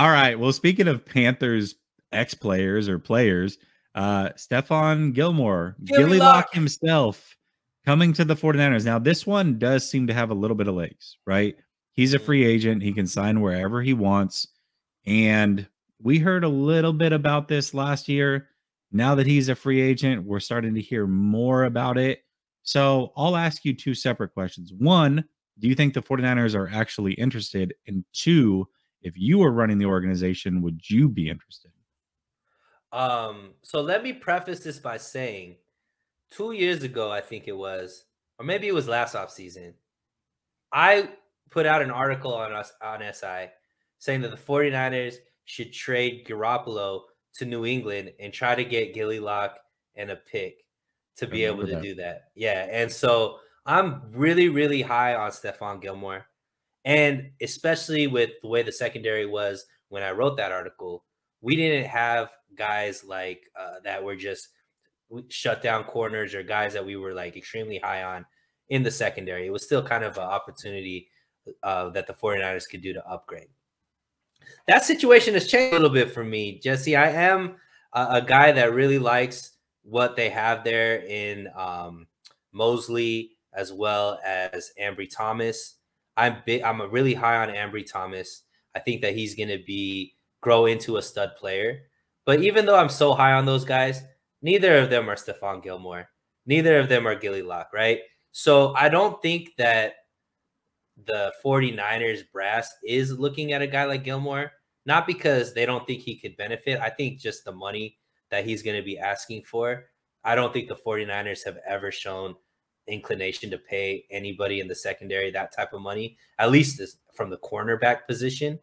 All right. Well, speaking of Panthers ex players or players, uh, Stephon Gilmore, Gilly, Gilly Lock. Lock himself, coming to the 49ers. Now, this one does seem to have a little bit of legs, right? He's a mm-hmm. free agent. He can sign wherever he wants. And we heard a little bit about this last year. Now that he's a free agent, we're starting to hear more about it. So I'll ask you two separate questions. One, do you think the 49ers are actually interested? And two, if you were running the organization, would you be interested? Um, so let me preface this by saying two years ago, I think it was, or maybe it was last off season, I put out an article on us on SI saying that the 49ers should trade Garoppolo to New England and try to get Gilly Lock and a pick to be able to that. do that. Yeah. And so I'm really, really high on Stephon Gilmore. And especially with the way the secondary was when I wrote that article, we didn't have guys like uh, that were just shut down corners or guys that we were like extremely high on in the secondary. It was still kind of an opportunity uh, that the 49ers could do to upgrade. That situation has changed a little bit for me, Jesse. I am a, a guy that really likes what they have there in um, Moseley as well as Ambry Thomas. I'm big, I'm really high on Ambry Thomas. I think that he's going to be grow into a stud player. But even though I'm so high on those guys, neither of them are Stephon Gilmore. Neither of them are Gilly Lock, right? So I don't think that the 49ers brass is looking at a guy like Gilmore, not because they don't think he could benefit. I think just the money that he's going to be asking for. I don't think the 49ers have ever shown inclination to pay anybody in the secondary that type of money, at least from the cornerback position.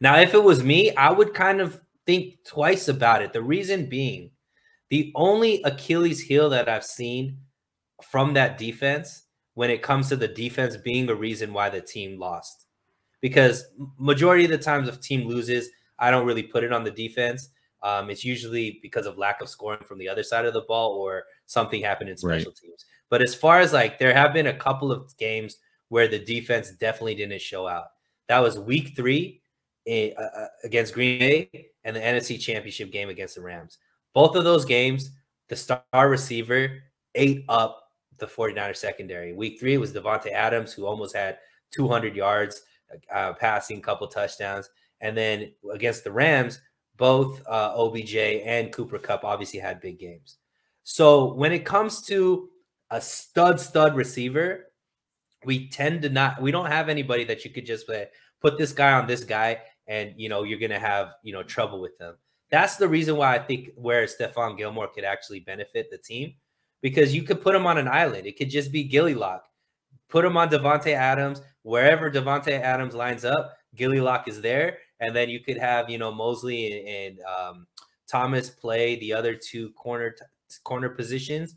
Now, if it was me, I would kind of think twice about it. The reason being, the only Achilles heel that I've seen from that defense when it comes to the defense being a reason why the team lost. Because majority of the times if team loses, I don't really put it on the defense. Um, it's usually because of lack of scoring from the other side of the ball or something happened in special right. teams. But as far as like, there have been a couple of games where the defense definitely didn't show out. That was week three in, uh, against Green Bay and the NFC Championship game against the Rams. Both of those games, the star receiver ate up the 49er secondary. Week three was Davante Adams, who almost had 200 yards uh, passing, couple touchdowns. And then against the Rams, both uh, OBJ and Cooper Kupp obviously had big games. So when it comes to a stud, stud receiver, we tend to not, we don't have anybody that you could just play, put this guy on this guy and, you know, you're to have, you know, trouble with them. That's the reason why I think where Stephon Gilmore could actually benefit the team because you could put him on an island. It could just be Gilly Lock. Put him on Davante Adams. Wherever Davante Adams lines up, Gilly Lock is there. And then you could have, you know, Moseley and, and um, Thomas play the other two corner corner positions.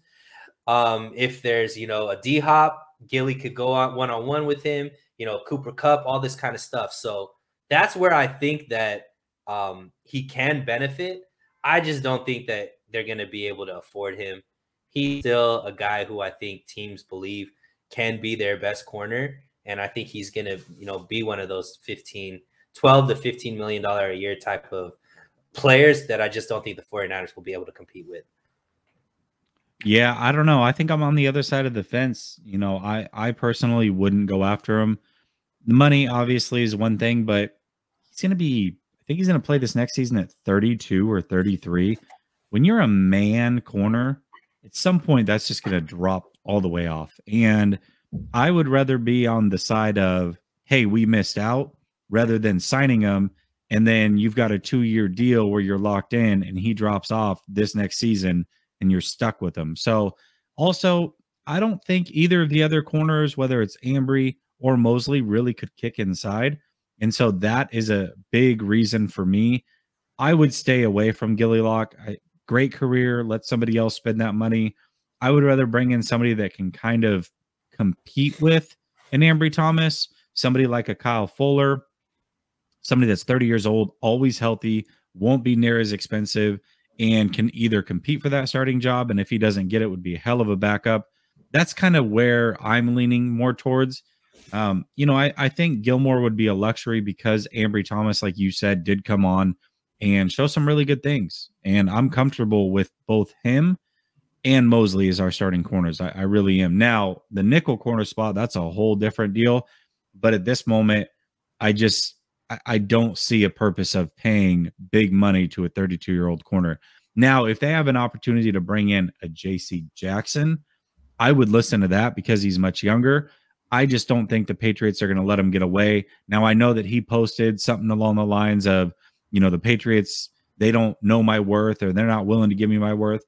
Um, if there's, you know, a D hop, Gilly could go on one on one with him, you know, Cooper Kupp, all this kind of stuff. So that's where I think that um, he can benefit. I just don't think that they're going to be able to afford him he's still a guy who I think teams believe can be their best corner. And I think he's going to, you know, be one of those 15, 12 to 15 million dollar a year type of players that I just don't think the 49ers will be able to compete with. Yeah, I don't know. I think I'm on the other side of the fence. You know, I I personally wouldn't go after him. The money obviously is one thing, but he's going to be I think he's going to play this next season at 32 or 33. When you're a man corner, at some point that's just going to drop all the way off. And I would rather be on the side of, hey, we missed out rather than signing him. And then you've got a two year deal where you're locked in and he drops off this next season and you're stuck with him. So, also, I don't think either of the other corners, whether it's Ambry or Moseley, really could kick inside. And so that is a big reason for me. I would stay away from Gilly Lock. I, great career. Let somebody else spend that money. I would rather bring in somebody that can kind of compete with an Ambry Thomas, somebody like a Kyle Fuller, somebody that's 30 years old, always healthy, won't be near as expensive, and can either compete for that starting job. And if he doesn't get it, would be a hell of a backup. That's kind of where I'm leaning more towards. Um, you know, I, I think Gilmore would be a luxury because Ambry Thomas, like you said, did come on and show some really good things. And I'm comfortable with both him and Moseley as our starting corners. I, I really am. Now, the nickel corner spot, that's a whole different deal. But at this moment, I just I, don't see a purpose of paying big money to a 32 year old corner. Now, if they have an opportunity to bring in a JC Jackson, I would listen to that because he's much younger. I just don't think the Patriots are going to let him get away. Now, I know that he posted something along the lines of, you know, the Patriots, they don't know my worth or they're not willing to give me my worth.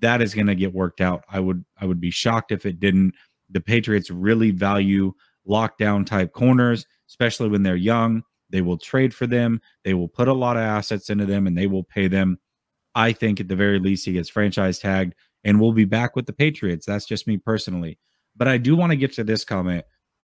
That is going to get worked out. I would I would be shocked if it didn't. The Patriots really value lockdown type corners, especially when they're young. They will trade for them. They will put a lot of assets into them and they will pay them. I think at the very least he gets franchise tagged and we'll be back with the Patriots. That's just me personally. But I do want to get to this comment.